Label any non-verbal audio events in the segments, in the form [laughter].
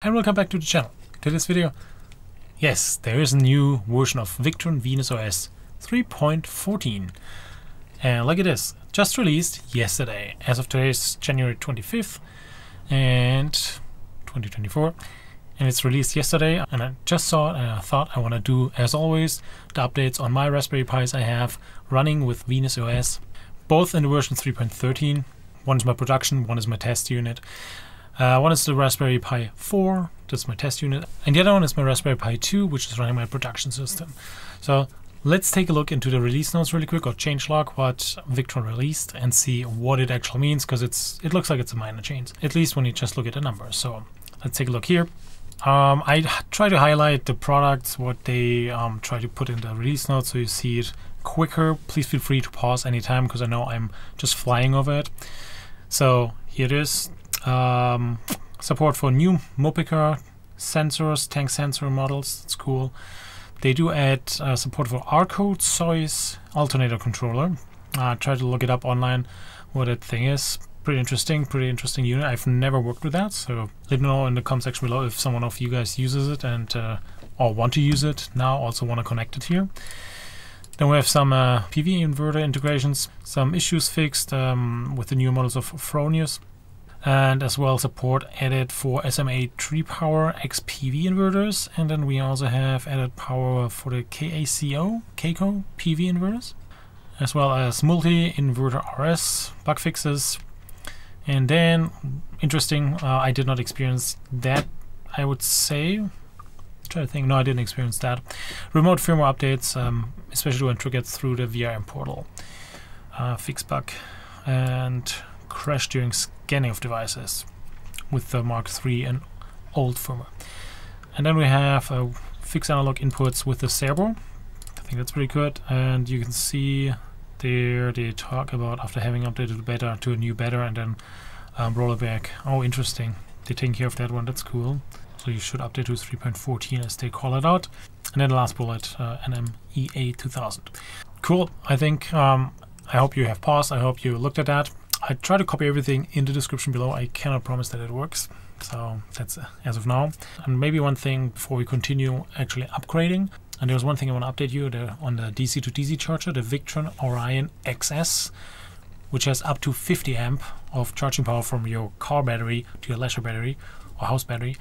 and welcome back to the channel. To this video, yes, there is a new version of Victron Venus OS 3.14. And uh, look at this, just released yesterday. As of today is January 25th and 2024. And it's released yesterday and I just saw it and I thought I want to do, as always, the updates on my Raspberry Pis I have running with Venus OS, both in the version 3.13. One is my production, one is my test unit. Uh, one is the Raspberry Pi 4, that's my test unit, and the other one is my Raspberry Pi 2, which is running my production system. So let's take a look into the release notes really quick, or changelog, what Victron released, and see what it actually means, because it's it looks like it's a minor change, at least when you just look at the numbers. So let's take a look here. Um, I try to highlight the products, what they um, try to put in the release notes, so you see it quicker. Please feel free to pause anytime, because I know I'm just flying over it. So here it is, um, support for new Mopeka sensors, tank sensor models. It's cool. They do add uh, support for ARCO, Zeus, alternator controller. Uh, try to look it up online what that thing is. Pretty interesting, pretty interesting unit. I've never worked with that, so let me know in the comment section below if someone of you guys uses it and uh, or want to use it now, also want to connect it here. Then we have some uh, PV inverter integrations, some issues fixed um, with the new models of Fronius and as well support added for SMA TriPower XPV inverters. And then we also have added power for the KACO, KACO PV inverters as well as multi-inverter RS bug fixes. And then interesting uh, I did not experience that I would say. Try to think. No I didn't experience that. Remote firmware updates um, especially when triggered through the VRM portal uh, fix bug. And crash during scanning of devices with the Mark III and old firmware. And then we have uh, fixed analog inputs with the Cerbo. I think that's pretty good. And you can see there they talk about after having updated the beta to a new beta and then um, roll it back. Oh, interesting. They're taking care of that one. That's cool. So you should update to 3.14 as they call it out. And then the last bullet, uh, NMEA 2000. Cool. I think um, I hope you have paused. I hope you looked at that. I try to copy everything in the description below. I cannot promise that it works. So that's as of now. And maybe one thing before we continue actually upgrading. And there's one thing I want to update you the, on the DC to DC charger, the Victron Orion XS, which has up to 50 amp of charging power from your car battery to your leisure battery or house battery.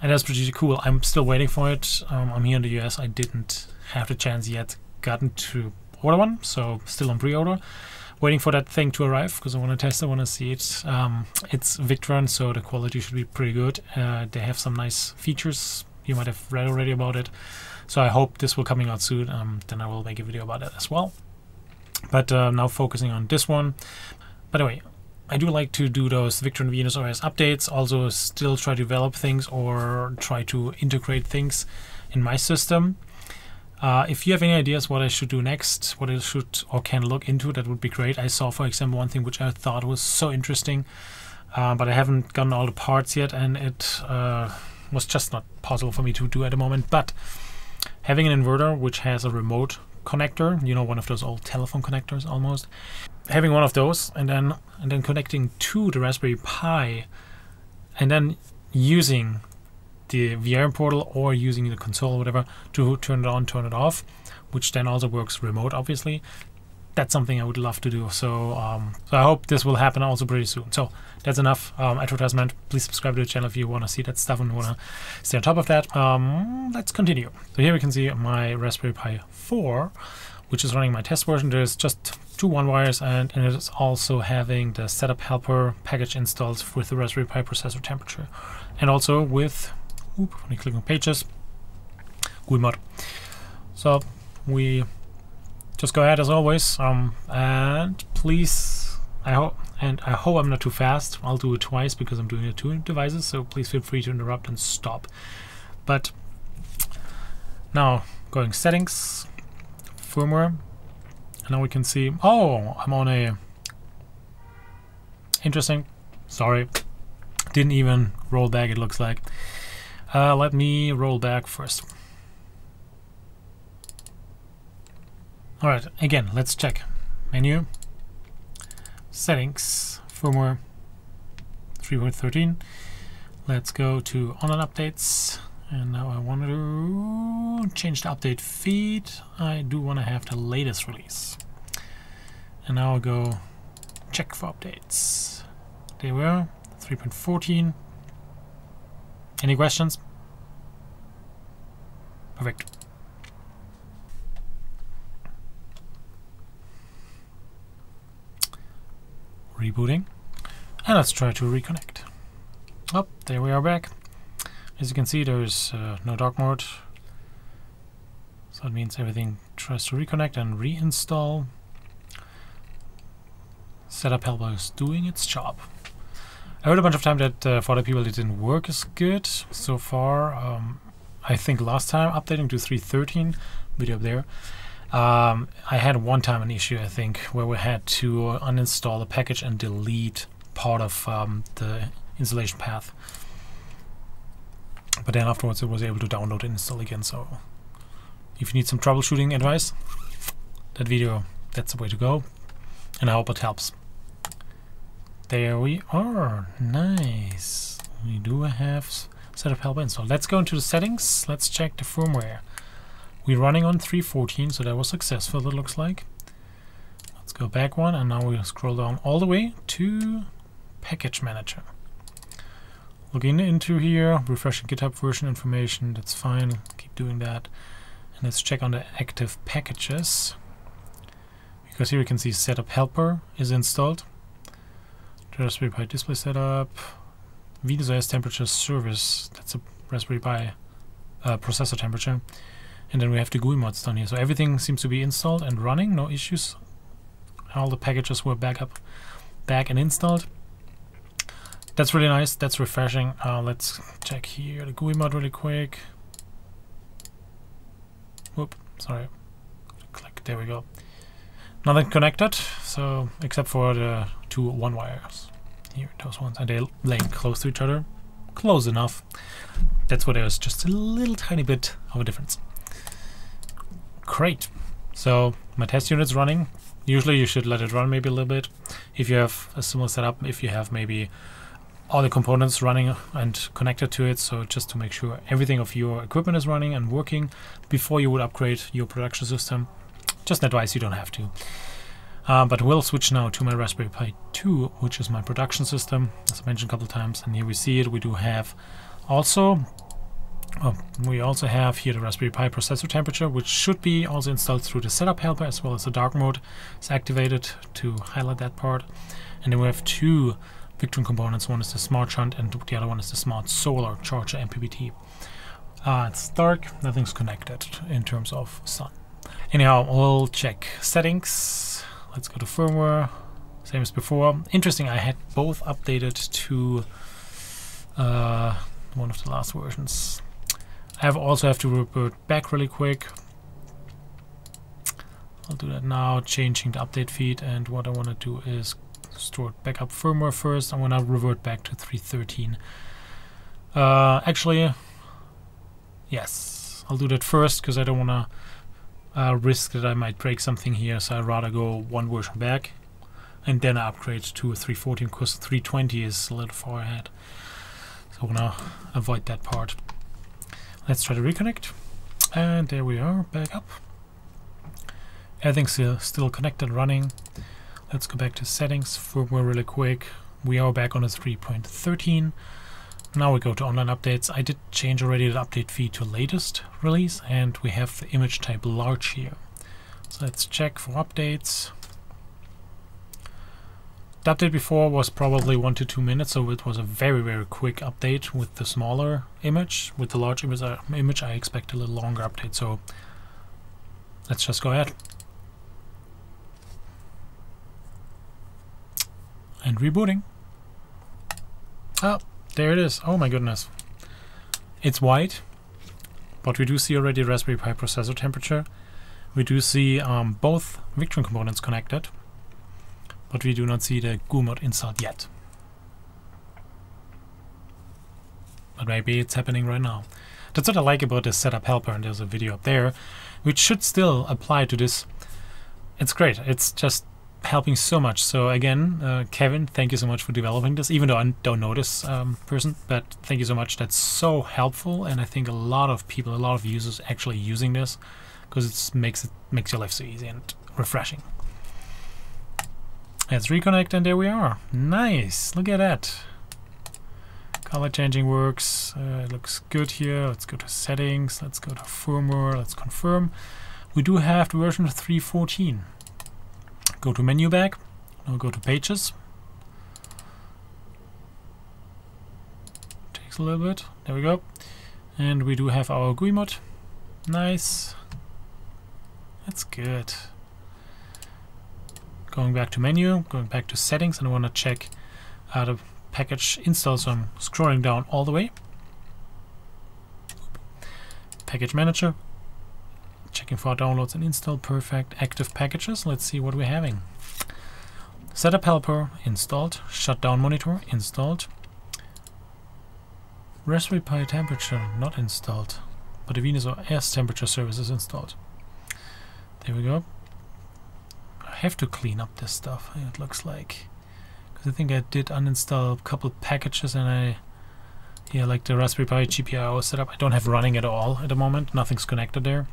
And that's pretty cool. I'm still waiting for it. Um, I'm here in the US. I didn't have the chance yet gotten to order one, so still on pre-order waiting for that thing to arrive because I want to test it, I want to see it. Um, it's Victron, so the quality should be pretty good. Uh, they have some nice features. You might have read already about it. So I hope this will coming out soon. Um, then I will make a video about it as well. But uh, now focusing on this one. By the way, I do like to do those Victron Venus OS updates. Also, still try to develop things or try to integrate things in my system. Uh, if you have any ideas what I should do next, what I should or can look into, that would be great. I saw, for example, one thing which I thought was so interesting, uh, but I haven't gotten all the parts yet, and it uh, was just not possible for me to do at the moment. But having an inverter which has a remote connector, you know, one of those old telephone connectors almost, having one of those, and then and then connecting to the Raspberry Pi, and then using the VR portal or using the console or whatever to turn it on, turn it off, which then also works remote, obviously. That's something I would love to do. So, um, so I hope this will happen also pretty soon. So that's enough um, advertisement. Please subscribe to the channel if you want to see that stuff and want to stay on top of that. Um, let's continue. So here we can see my Raspberry Pi 4, which is running my test version. There's just two one wires and, and it is also having the setup helper package installed with the Raspberry Pi processor temperature and also with Oop, when you click on pages, GUI So we just go ahead as always, um, and please, I hope, and I hope I'm not too fast. I'll do it twice because I'm doing it two devices, so please feel free to interrupt and stop. But now going settings, firmware, and now we can see. Oh, I'm on a interesting. Sorry, didn't even roll back. It looks like. Uh, let me roll back first. Alright, again, let's check. Menu, settings, firmware 3.13. Let's go to online updates. And now I want to change the update feed. I do want to have the latest release. And now I'll go check for updates. There we are, 3.14. Any questions? Perfect. Rebooting. And let's try to reconnect. Oh, there we are back. As you can see, there's uh, no dark mode. So that means everything tries to reconnect and reinstall. Setup helper is doing its job. I heard a bunch of time that uh, for other people it didn't work as good so far. Um, I think last time updating to 3.13, video up there, um, I had one time an issue, I think, where we had to uninstall a package and delete part of um, the installation path. But then afterwards it was able to download and install again, so if you need some troubleshooting advice, that video, that's the way to go. And I hope it helps. There we are. Nice. We do have setup help installed. Let's go into the settings. Let's check the firmware. We're running on 3.14, so that was successful, it looks like. Let's go back one, and now we scroll down all the way to Package Manager. Looking into here, refreshing GitHub version information, that's fine, keep doing that. And let's check on the active packages. Because here you can see setup helper is installed. Raspberry Pi display setup, Venus OS temperature service, that's a Raspberry Pi uh, processor temperature. And then we have the GUI mods down here. So everything seems to be installed and running, no issues. All the packages were back up, back and installed. That's really nice. That's refreshing. Uh, let's check here the GUI mod really quick. Whoop, sorry. Click, there we go. Nothing connected, so except for the two one wires. Here, those ones, and they lay close to each other. Close enough. That's where there's just a little tiny bit of a difference. Great. So my test unit's running. Usually you should let it run maybe a little bit. If you have a similar setup, if you have maybe all the components running and connected to it so just to make sure everything of your equipment is running and working before you would upgrade your production system just advice you don't have to uh, but we'll switch now to my Raspberry Pi 2 which is my production system as I mentioned a couple times and here we see it we do have also oh, we also have here the Raspberry Pi processor temperature which should be also installed through the setup helper as well as the dark mode is activated to highlight that part and then we have two Victron components. One is the Smart Shunt and the other one is the Smart Solar Charger MPPT. Uh, it's dark, nothing's connected in terms of sun. Anyhow, we'll check settings. Let's go to firmware, same as before. Interesting, I had both updated to uh, one of the last versions. I have also have to revert back really quick. I'll do that now, changing the update feed, and what I want to do is stored backup firmware first. I'm gonna revert back to 3.13. Uh, actually, yes, I'll do that first because I don't wanna uh, risk that I might break something here. So I'd rather go one version back and then upgrade to 3.14 because 3.20 is a little far ahead. So I'm gonna avoid that part. Let's try to reconnect. And there we are, back up. Everything's still, still connected, running. Let's go back to settings, firmware really quick. We are back on a 3.13. Now we go to online updates. I did change already the update feed to latest release and we have the image type large here. So let's check for updates. The update before was probably one to two minutes, so it was a very, very quick update with the smaller image. With the large image, uh, image I expect a little longer update, so let's just go ahead. And rebooting. Oh, there it is. Oh my goodness. It's white, but we do see already Raspberry Pi processor temperature. We do see um, both Victron components connected, but we do not see the GUI mod installed yet. But maybe it's happening right now. That's what I like about this setup helper, and there's a video up there, which should still apply to this. It's great. It's just helping so much. So again, uh, Kevin, thank you so much for developing this. Even though I don't know this um, person, but thank you so much. That's so helpful, and I think a lot of people, a lot of users, actually using this because it makes it makes your life so easy and refreshing. Let's reconnect, and there we are. Nice. Look at that. Color changing works. Uh, it looks good here. Let's go to settings. Let's go to firmware. Let's confirm. We do have the version 3.14. Go to menu back. Now go to pages. Takes a little bit. There we go. And we do have our GUI mod. Nice. That's good. Going back to menu, going back to settings, and I want to check uh, the package install, so I'm scrolling down all the way. Package manager, Checking for downloads and install. Perfect. Active packages. Let's see what we're having. Setup helper installed. Shutdown monitor installed. Raspberry Pi temperature not installed. But the Venus OS temperature service is installed. There we go. I have to clean up this stuff, it looks like. Because I think I did uninstall a couple packages and I... Yeah, like the Raspberry Pi GPIO setup, I don't have running at all at the moment. Nothing's connected there.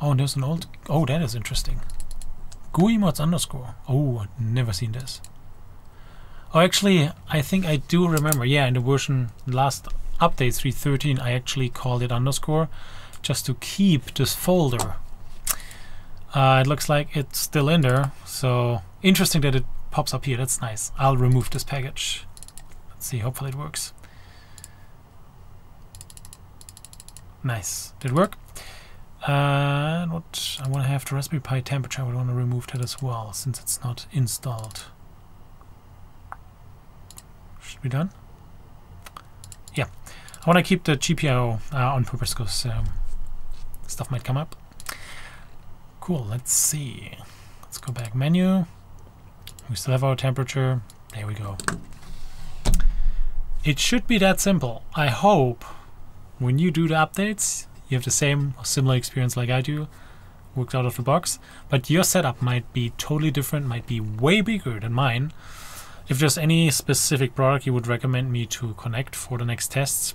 Oh, there's an old... Oh, that is interesting. GUI mods underscore. Oh, I've never seen this. Oh, actually, I think I do remember. Yeah, in the version last update 3.13, I actually called it underscore just to keep this folder. Uh, it looks like it's still in there, so interesting that it pops up here. That's nice. I'll remove this package. Let's see, hopefully it works. Nice. Did it work? And what I want to have the Raspberry Pi temperature, I would want to remove that as well, since it's not installed. Should be done? Yeah. I want to keep the GPIO uh, on purpose because um, stuff might come up. Cool, let's see. Let's go back menu. We still have our temperature. There we go. It should be that simple. I hope when you do the updates, you have the same similar experience like I do, worked out of the box, but your setup might be totally different, might be way bigger than mine. If there's any specific product you would recommend me to connect for the next tests,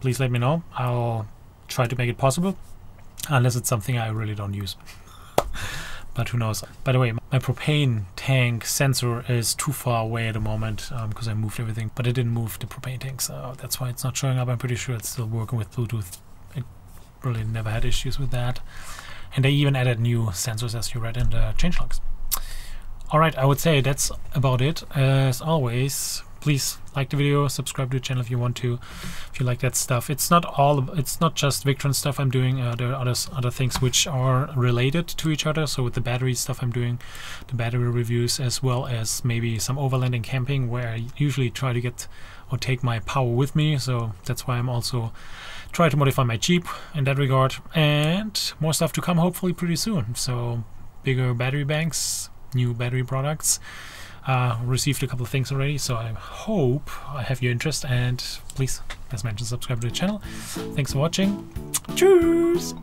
please let me know. I'll try to make it possible, unless it's something I really don't use. [laughs] but who knows. By the way, my propane tank sensor is too far away at the moment because um, I moved everything, but I didn't move the propane tank, so that's why it's not showing up. I'm pretty sure it's still working with Bluetooth really never had issues with that. And they even added new sensors as you read in the changelogs. Alright, I would say that's about it. As always, please like the video, subscribe to the channel if you want to, if you like that stuff. It's not all, it's not just Victron stuff I'm doing, uh, there are other, other things which are related to each other. So with the battery stuff I'm doing, the battery reviews, as well as maybe some overlanding camping where I usually try to get or take my power with me. So that's why I'm also try to modify my Jeep in that regard. And more stuff to come hopefully pretty soon. So bigger battery banks, new battery products. Uh, received a couple of things already, so I hope I have your interest. And please, as mentioned, subscribe to the channel. Thanks for watching. Cheers!